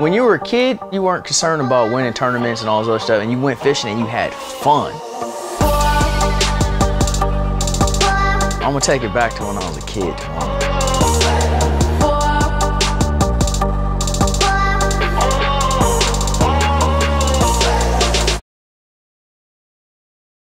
When you were a kid, you weren't concerned about winning tournaments and all this other stuff, and you went fishing and you had fun. I'm gonna take it back to when I was a kid.